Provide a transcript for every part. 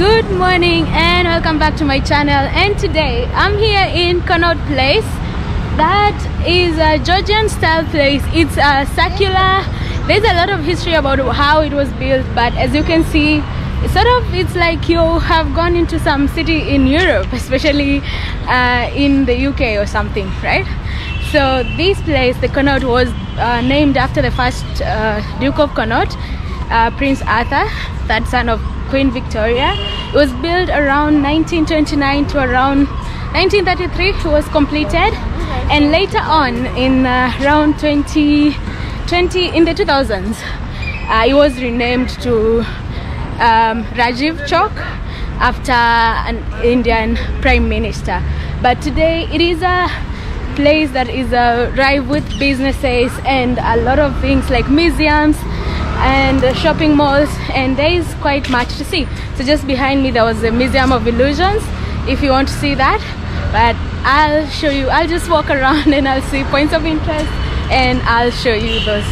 good morning and welcome back to my channel. And today i'm here in connaught place. That is a georgian style place. It's a circular there's a lot of history about how it was built but as you can see sort of it's like you have gone into some city in europe especially uh, in the uk or something right? So this place the connaught was uh, named after the first uh, duke of connaught uh, prince arthur. That son of queen victoria. It was built around 1929 to around 1933 it was completed. And later on in uh, around 2020 in the 2000s uh, it was renamed to um, Rajiv Chowk after an Indian prime minister. But today it is a place that is uh, rife with businesses and a lot of things like museums and shopping malls and there is quite much to see. So just behind me there was a museum of illusions if you want to see that. But I'll show you I'll just walk around and I'll see points of interest and I'll show you those.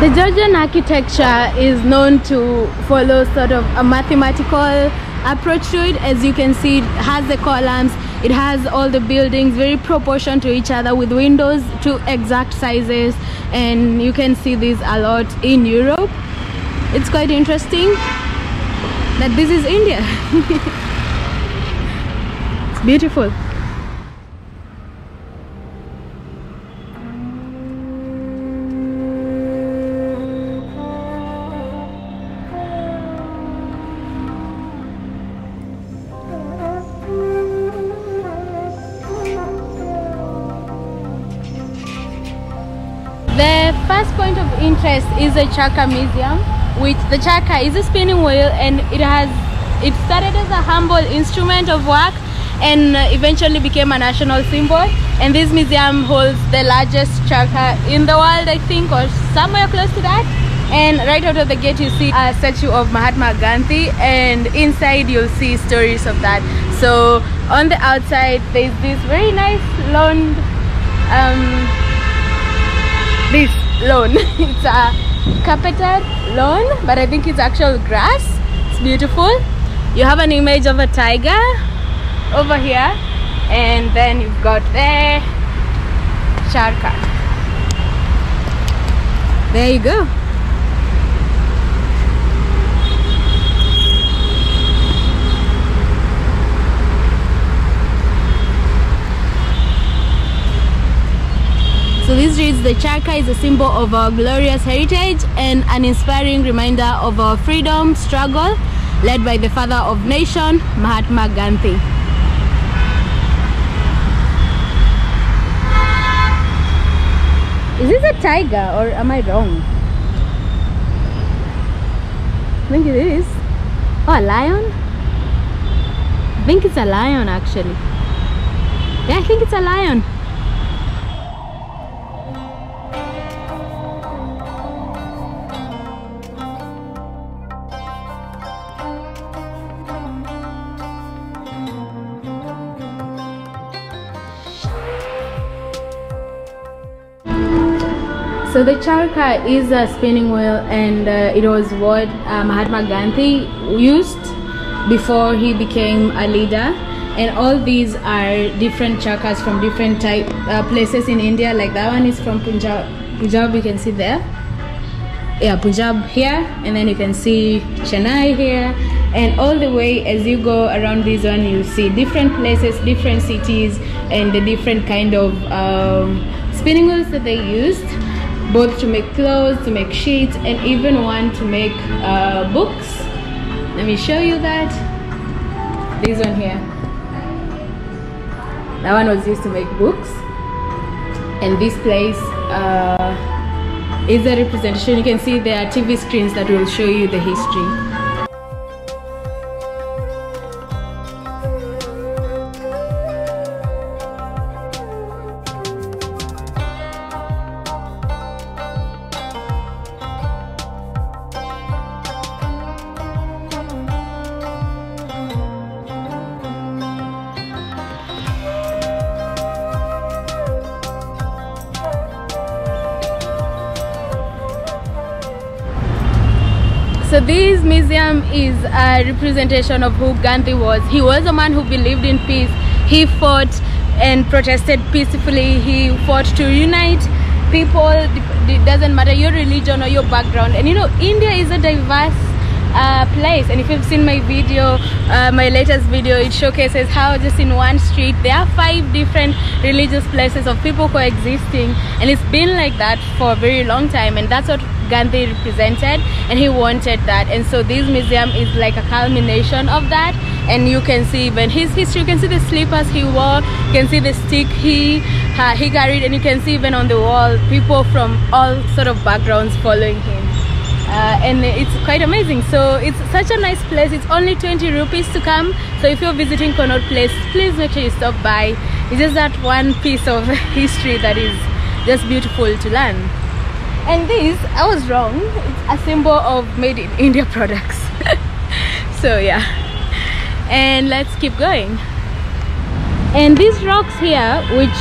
The Georgian architecture is known to follow sort of a mathematical approach to it. As you can see it has the columns it has all the buildings very proportioned to each other with windows to exact sizes and you can see this a lot in Europe. It's quite interesting that this is India. It's beautiful interest is the Charkha Museum, which the Charkha is a spinning wheel and it has it started as a humble instrument of work and eventually became a national symbol. And this museum holds the largest Charkha in the world, I think, or somewhere close to that. And right out of the gate, you see a statue of Mahatma Gandhi, and inside you'll see stories of that. So on the outside, there's this very nice lawn. Um, this lawn it's a carpeted lawn but i think it's actual grass. It's beautiful. You have an image of a tiger over here and then you've got the charkha there you go this reads the Charkha is a symbol of our glorious heritage and an inspiring reminder of our freedom struggle led by the father of nation, Mahatma Gandhi. Is this a tiger or am I wrong? I think it is. Oh, a lion? I think it's a lion actually. Yeah, I think it's a lion. The charkha is a spinning wheel and uh, it was what uh, Mahatma Gandhi used before he became a leader. And all these are different charkhas from different type uh, places in India. Like that one is from Punjab. Punjab you can see there. Yeah Punjab here and then you can see Chennai here. And all the way as you go around this one you see different places different cities and the different kind of um, spinning wheels that they used both to make clothes, to make sheets, and even one to make uh, books. Let me show you that. This one here. That one was used to make books. And this place uh, is a representation. You can see there are TV screens that will show you the history. This museum is a representation of who Gandhi was. He was a man who believed in peace. He fought and protested peacefully. He fought to unite people. It doesn't matter your religion or your background. And you know, India is a diverse uh, place and if you've seen my video uh, my latest video it showcases how just in one street there are five different religious places of people coexisting and it's been like that for a very long time and that's what Gandhi represented and he wanted that. And so this museum is like a culmination of that. And you can see even his history. You can see the slippers he wore. You can see the stick he uh, he carried. And you can see even on the wall people from all sort of backgrounds following him. Uh, and it's quite amazing. So it's such a nice place. It's only 20 rupees to come. So if you're visiting Connaught Place please make sure you stop by. It's just that one piece of history that is just beautiful to learn and this I was wrong. It's a symbol of made in India products. So yeah. And let's keep going. And these rocks here which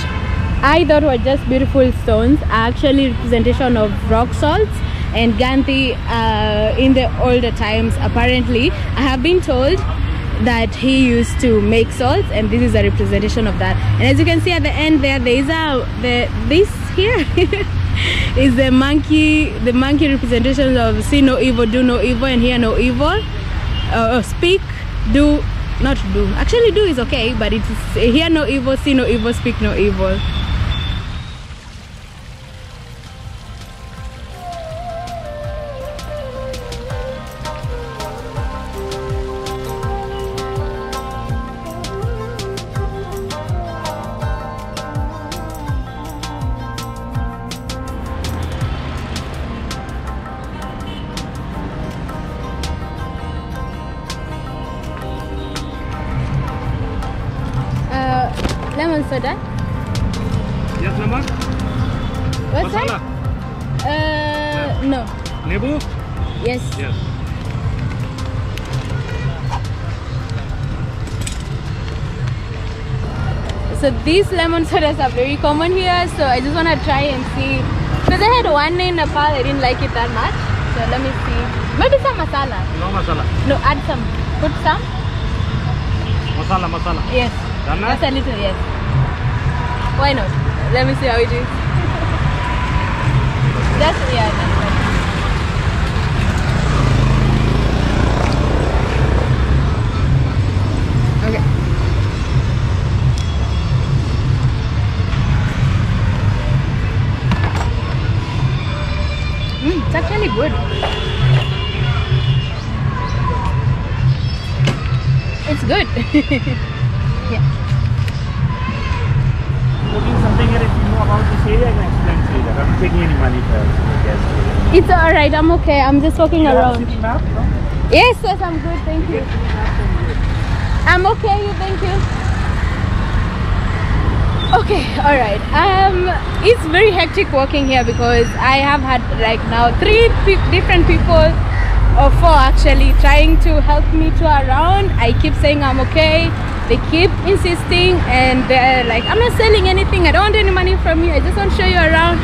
I thought were just beautiful stones are actually representation of rock salts and Gandhi uh, in the older times apparently. I have been told that he used to make salts and this is a representation of that. And as you can see at the end there there is a the this here is the monkey the monkey representation of see no evil do no evil and hear no evil? Uh, speak do not do. Actually do is okay but it's hear no evil see no evil speak no evil soda Yes, lemon? what's Masala? that uh, no Nebu? yes Yes. so these lemon sodas are very common here so i just want to try and see because i had one in nepal i didn't like it that much so let me see maybe some masala No masala. no add some put some Masala, masala. yes Done just a little yes why not let me see how it is just yeah that's right. okay Mm, it's actually good. It's good. something here, if you know about this area, I can explain to you. that I'm not taking any money for guests. It's alright, I'm okay. I'm just walking You around. city map, no? Yes, yes, I'm good, thank you. I'm okay, you thank you. Okay, alright. Um it's very hectic walking here because I have had like now three pe- different people or four actually trying to help me to around. I keep saying I'm okay. They keep insisting and they're like, I'm not selling anything, I don't want any money from you, I just want to show you around.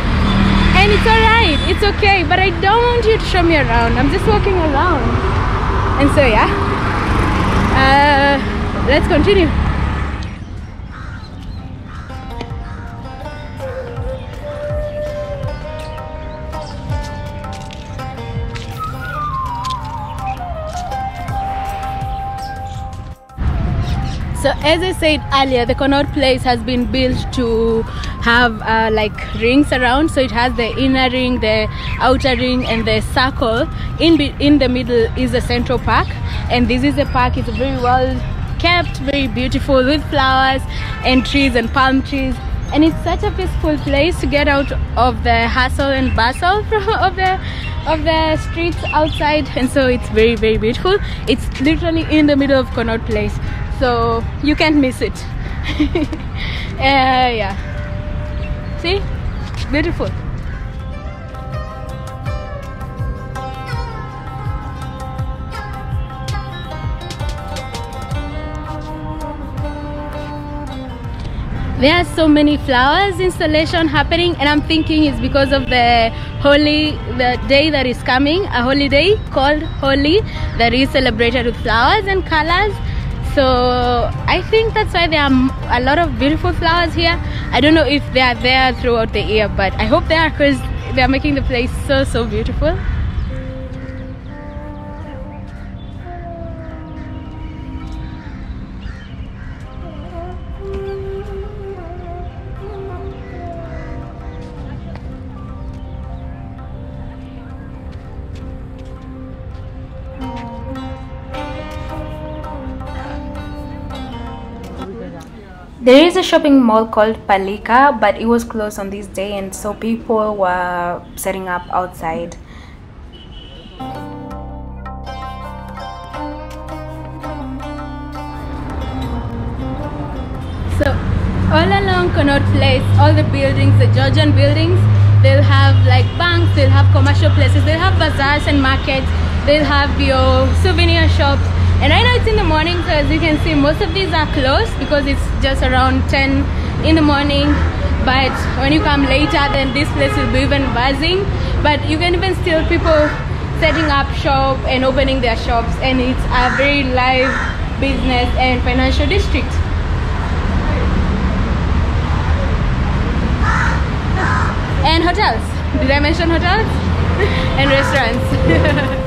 And it's alright, it's okay, but I don't want you to show me around. I'm just walking around. And so yeah. Uh let's continue. So as I said earlier, the Connaught Place has been built to have uh, like rings around. So it has the inner ring, the outer ring, and the circle. In in the middle is the Central Park, and this is a park. It's very well kept, very beautiful with flowers and trees and palm trees. And it's such a peaceful place to get out of the hustle and bustle of the of the streets outside. And so it's very very beautiful. It's literally in the middle of Connaught Place so you can't miss it. Uh, yeah. See? Beautiful. There are so many flowers installation happening and i'm thinking it's because of the Holi the day that is coming, a holiday called Holi that is celebrated with flowers and colors. So I think that's why there are a lot of beautiful flowers here. I don't know if they are there throughout the year, but I hope they are because they are making the place so so beautiful. There is a shopping mall called Palika, but it was closed on this day, and so people were setting up outside. So, all along Connaught Place, all the buildings, the Georgian buildings, they'll have like banks, they'll have commercial places, they'll have bazaars and markets, they'll have your souvenir shops. And right now it's in the morning, so as you can see, most of these are closed because it's just around 10 in the morning. But when you come later, then this place will be even buzzing. But you can even still people setting up shop and opening their shops, and it's a very live business and financial district. and hotels. Did I mention hotels? and restaurants.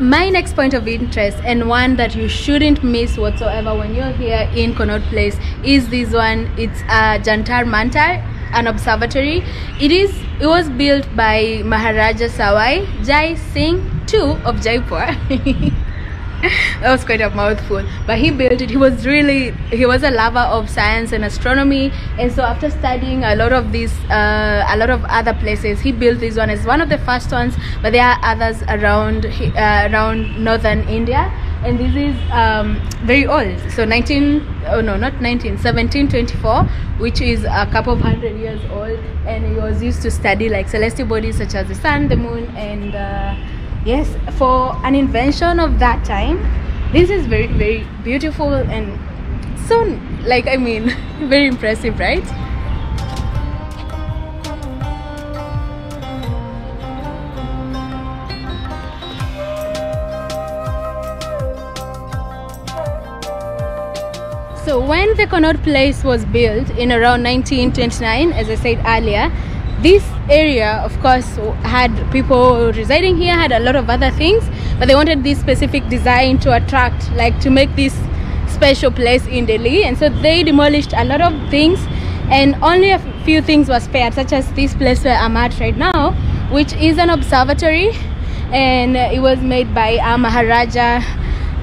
My next point of interest and one that you shouldn't miss whatsoever when you're here in Connaught Place is this one. It's a Jantar Mantar, an observatory. It is. It was built by Maharaja Sawai Jai Singh II of Jaipur. that was quite a mouthful. But he built it. He was really he was a lover of science and astronomy. And so after studying a lot of these uh, a lot of other places he built this one as one of the first ones. But there are others around uh, around northern india. And this is um, very old. So 19 oh no not 19 1724 which is a couple of hundred years old. And it was used to study like celestial bodies such as the sun the moon and uh, yes for an invention of that time this is very very beautiful and so like i mean very impressive right? So when the Connaught Place was built in around 1929, as I said earlier, this area, of course, had people residing here, had a lot of other things, but they wanted this specific design to attract, like to make this special place in Delhi, and so they demolished a lot of things, and only a few things were spared, such as this place where I'm at right now, which is an observatory, and it was made by uh, Maharaja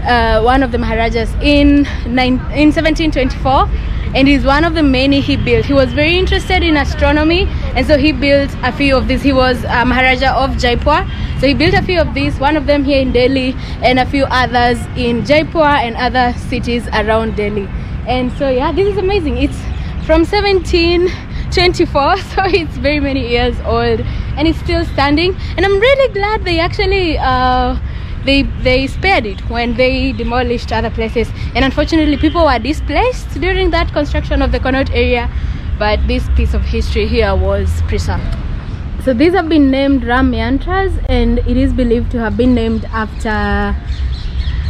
uh, one of the Maharajas in, nine, in 1724 and is one of the many he built. He was very interested in astronomy and so he built a few of these. He was uh, Maharaja of Jaipur. So he built a few of these, one of them here in Delhi and a few others in Jaipur and other cities around Delhi. And so yeah, this is amazing. It's from 1724 so it's very many years old and it's still standing and I'm really glad they actually uh, they they spared it when they demolished other places and unfortunately people were displaced during that construction of the Connaught area but this piece of history here was preserved so these have been named Ram Yantras and it is believed to have been named after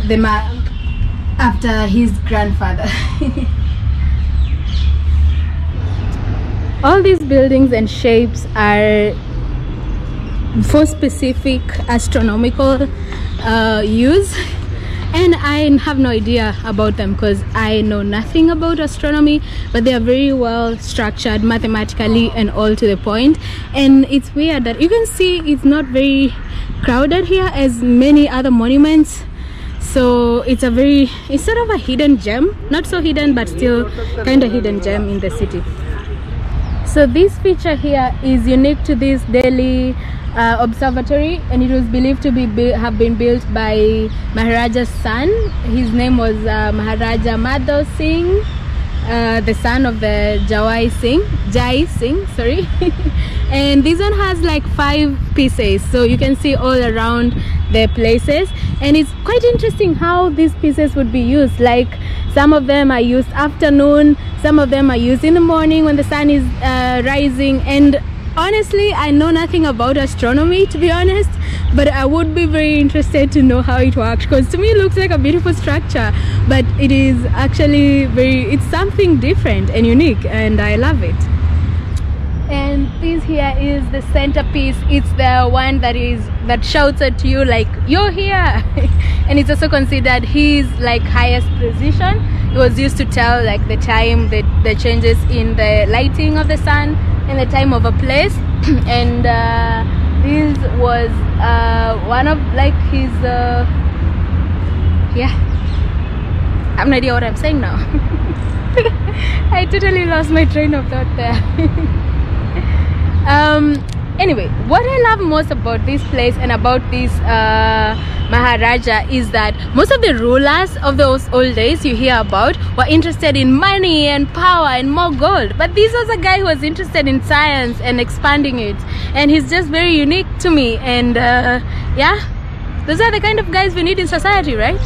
the after his grandfather. All these buildings and shapes are for specific astronomical uh, use and I have no idea about them because I know nothing about astronomy but they are very well structured mathematically and all to the point. And it's weird that you can see it's not very crowded here as many other monuments. So it's a very it's sort of a hidden gem not so hidden but still kind of hidden gem in the city. So this feature here is unique to this Delhi uh, observatory and it was believed to be have been built by Maharaja's son. His name was uh, Maharaja Madhav Singh, uh, the son of the Jawai Singh, Jai Singh, sorry. and this one has like five pieces so you can see all around the places and it's quite interesting how these pieces would be used like some of them are used afternoon some of them are used in the morning when the sun is uh, rising and honestly i know nothing about astronomy to be honest but i would be very interested to know how it works because to me it looks like a beautiful structure but it is actually very it's something different and unique and i love it. And this here is the centerpiece. It's the one that is that shouts at you like you're here! And it's also considered his like highest precision it was used to tell like the time the, the changes in the lighting of the sun and the time of a place. And uh, this was uh, one of like his uh, yeah. I have no idea what I'm saying now. I totally lost my train of thought there. Um anyway what i love most about this place and about this uh, maharaja is that most of the rulers of those old days you hear about were interested in money and power and more gold. But this was a guy who was interested in science and expanding it. And he's just very unique to me. And uh, yeah those are the kind of guys we need in society right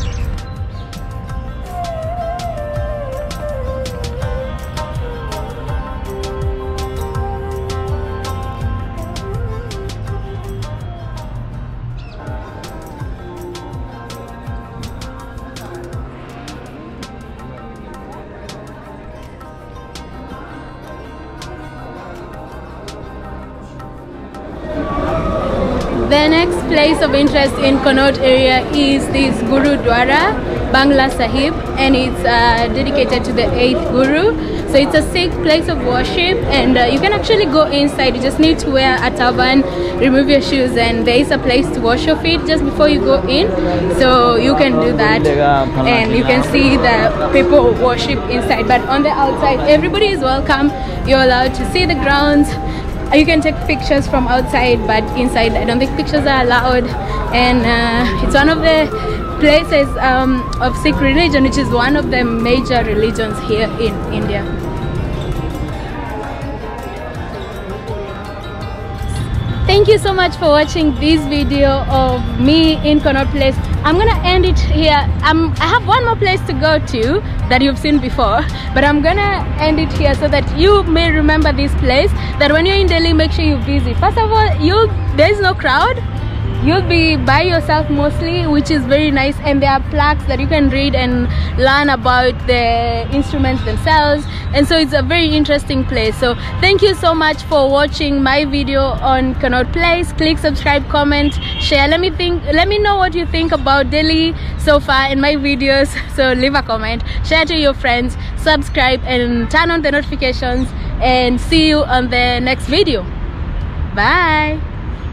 The next place of interest in Connaught area is this Gurudwara, Bangla Sahib, and it's uh, dedicated to the 8th Guru. So it's a Sikh place of worship, and uh, you can actually go inside. You just need to wear a turban, remove your shoes, and there is a place to wash your feet just before you go in. So you can do that, and you can see the people worship inside. But on the outside, everybody is welcome. You're allowed to see the grounds you can take pictures from outside but inside i don't think pictures are allowed. And uh, it's one of the places um, of sikh religion which is one of the major religions here in india thank you so much for watching this video of me in Connaught Place. I'm gonna end it here. I have one more place to go to that you've seen before, but I'm gonna end it here so that you may remember this place. That when you're in Delhi, make sure you visit. First of all, you there's no crowd you'll be by yourself mostly which is very nice. And there are plaques that you can read and learn about the instruments themselves. And so it's a very interesting place. So thank you so much for watching my video on Connaught Place. Click subscribe comment share. Let me think let me know what you think about Delhi so far in my videos. So leave a comment share to your friends subscribe and turn on the notifications. And see you on the next video. Bye